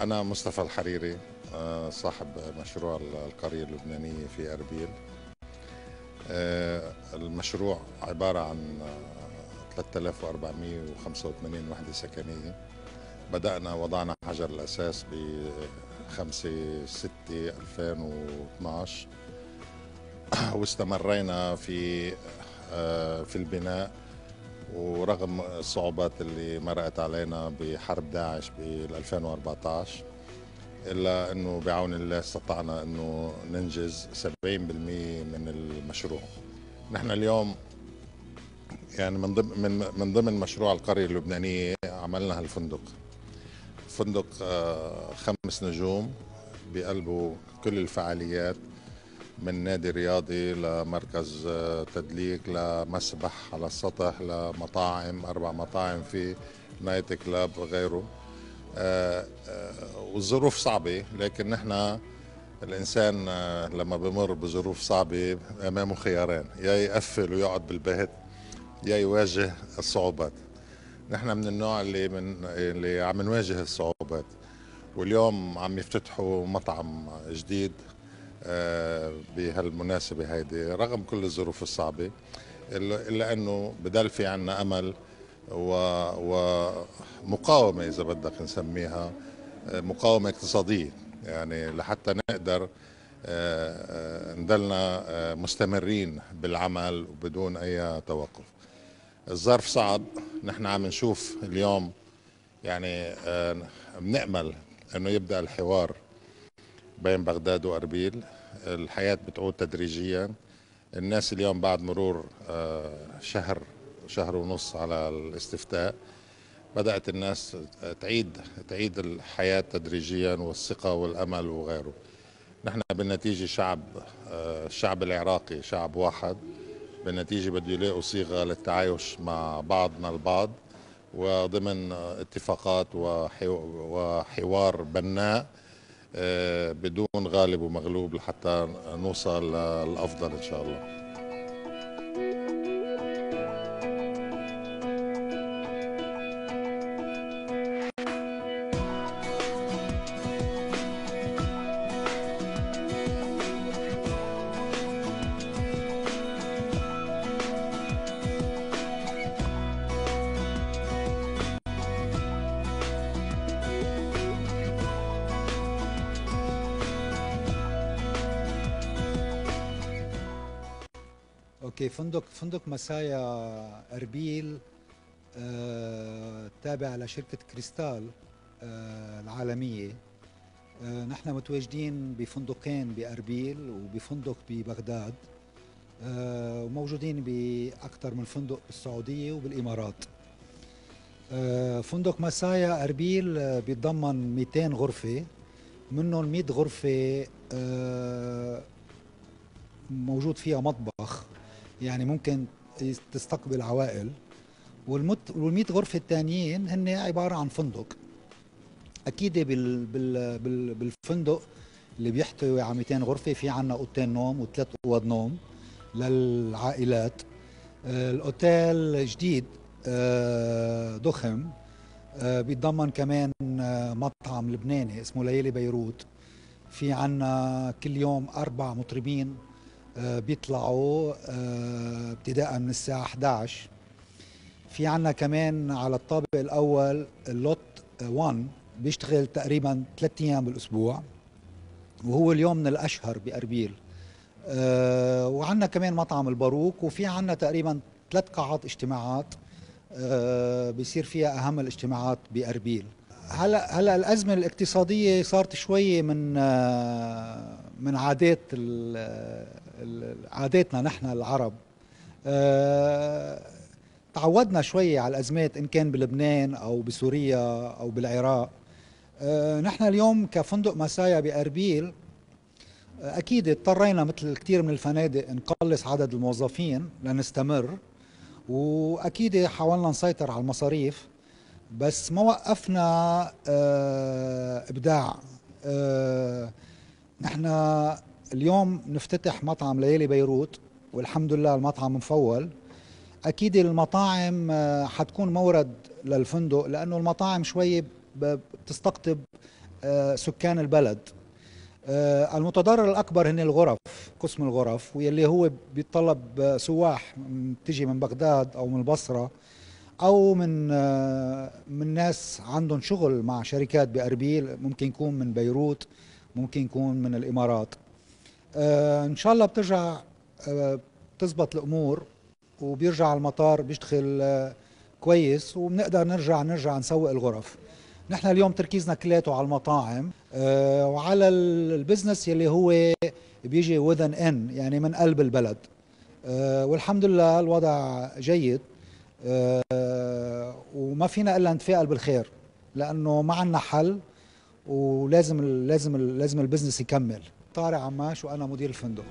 أنا مصطفى الحريري آه، صاحب مشروع القرية اللبنانية في أربيل. آه، المشروع عبارة عن 3485 وحدة سكنية. بدأنا وضعنا حجر الأساس ب 5 6 2012 واستمرينا في آه، في البناء. ورغم الصعوبات اللي مرقت علينا بحرب داعش بال 2014 إلا إنه بعون الله استطعنا إنه ننجز 70% من المشروع. نحن اليوم يعني من ضمن من من ضمن مشروع القرية اللبنانية عملنا هالفندق. فندق آه، خمس نجوم بقلبه كل الفعاليات من نادي رياضي لمركز آه، تدليك لمسبح على السطح لمطاعم أربع مطاعم في نايت كلاب وغيره. آه، آه، والظروف صعبة لكن نحن الإنسان لما بمر بظروف صعبة أمامه خيارين يا يقفل ويقعد بالبيت يا يواجه الصعوبات. نحن من النوع اللي من اللي عم نواجه الصعوبات واليوم عم يفتتحوا مطعم جديد بهالمناسبة هيدي رغم كل الظروف الصعبة إلا أنه بدل في عنا أمل ومقاومة إذا بدك نسميها آه، مقاومة اقتصادية. يعني لحتى نقدر آه، نضلنا مستمرين بالعمل وبدون أي توقف. الظرف صعب. نحن عم نشوف اليوم يعني بنأمل أنه يبدأ الحوار بين بغداد وأربيل الحياة بتعود تدريجيا. الناس اليوم بعد مرور آه، شهر شهر ونص على الاستفتاء بدأت الناس تعيد تعيد الحياة تدريجيا والثقة والأمل وغيره. نحن بالنتيجة شعب آه، الشعب العراقي شعب واحد. بالنتيجة بده يلاقوا صيغة للتعايش مع بعضنا البعض وضمن اتفاقات وحوار بناء آه، بدون غالب ومغلوب لحتى نوصل للأفضل إن شاء الله. أوكي فندق فندق مسايا أربيل آه تابع لشركة كريستال آه العالمية. آه نحن متواجدين بفندقين بأربيل وبفندق ببغداد آه وموجودين بأكثر من فندق بالسعودية وبالإمارات. آه فندق مسايا أربيل آه بيتضمن 200 غرفة. منهم 100 غرفة آه موجود فيها مطبخ. يعني ممكن تستقبل عوائل. والمت وال100 غرفة الثانيين هن عبارة عن فندق. أكيد بال بال بال بالفندق اللي بيحتوي على 200 غرفة في عنا اوضتين نوم وثلاث أوض نوم للعائلات. آه، الأوتيل جديد آه، ضخم. آه، بيتضمن كمان مطعم لبناني اسمه ليالي بيروت. في عنا كل يوم أربع مطربين. بيطلعوا آه، ابتداء من الساعة 11 في عنا كمان على الطابق الأول اللوت 1 بيشتغل تقريبا ثلاث أيام بالأسبوع وهو اليوم من الأشهر بأربيل. أه وعندنا كمان مطعم الباروك وفي عنا تقريبا ثلاث قاعات اجتماعات بيصير فيها أهم الاجتماعات بأربيل. هلا هلا الأزمة الاقتصادية صارت شوي من آه، من عادات عاداتنا نحن العرب. آه، تعودنا شوي على الأزمات إن كان بلبنان أو بسوريا أو بالعراق. آه، نحن اليوم كفندق مسايا بأربيل أكيد اضطرينا مثل كثير من الفنادق نقلص عدد الموظفين لنستمر وأكيد حاولنا نسيطر على المصاريف بس ما وقفنا آه، إبداع. آه، نحن اليوم نفتتح مطعم ليالي بيروت والحمد لله المطعم مفول. أكيد المطاعم آه، حتكون مورد للفندق لأنه المطاعم شوي بتستقطب آه، سكان البلد. آه، المتضرر الأكبر هن الغرف قسم الغرف واللي هو بيتطلب سواح تجي من بغداد أو من البصره أو من من ناس عندهم شغل مع شركات باربيل ممكن يكون من بيروت ممكن يكون من الإمارات. إن شاء الله بترجع آه، بتزبط الأمور وبيرجع المطار بيشتغل آه، كويس وبنقدر نرجع نرجع نسوق الغرف. نحن اليوم تركيزنا كلياته على المطاعم آه، وعلى ال- البزنس يلي هو بيجي وذن ان يعني من قلب البلد. آه، والحمد لله الوضع جيد آه، وما فينا إلا نتفائل بالخير لأنه ما عندنا حل ولازم لازم لازم البزنس يكمل. طارق عماش وأنا مدير الفندق.